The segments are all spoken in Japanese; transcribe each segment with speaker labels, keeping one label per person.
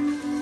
Speaker 1: Bye.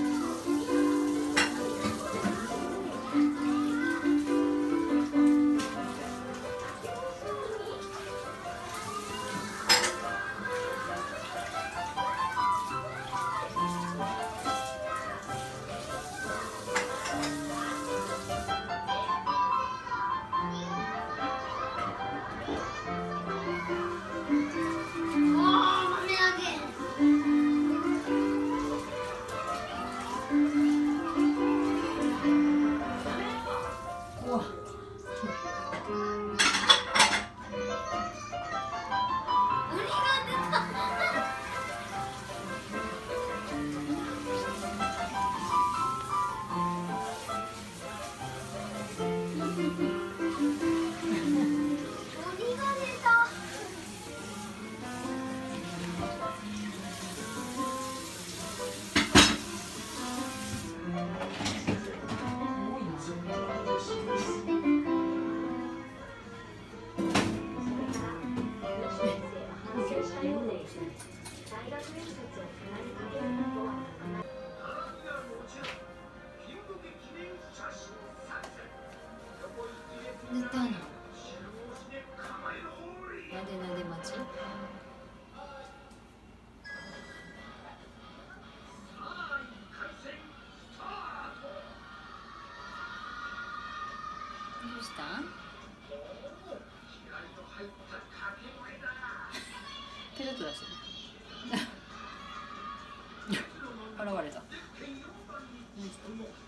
Speaker 1: たなでなで待ちどうした現れた。何ですか